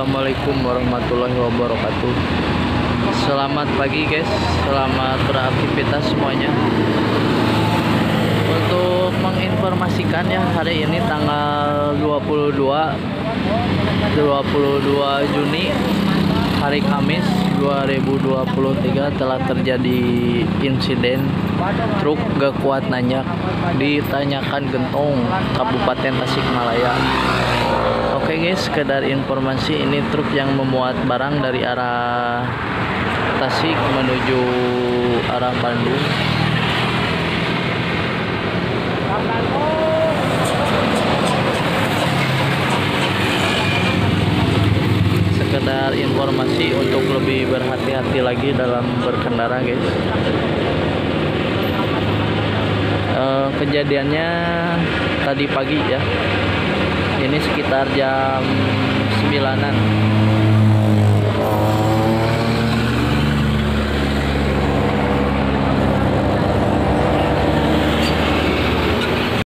Assalamualaikum warahmatullahi wabarakatuh. Selamat pagi guys. Selamat beraktivitas semuanya. Untuk menginformasikan ya Hari ini tanggal 22 22 Juni Hari Kamis 2023 telah terjadi insiden truk gak kuat nanyak ditanyakan gentong Kabupaten Tasikmalaya Oke guys, sekedar informasi ini truk yang memuat barang dari arah Tasik menuju arah Bandung. Sekedar informasi untuk lebih berhati-hati lagi dalam berkendara guys. Eh, kejadiannya tadi pagi ya ini sekitar jam 9an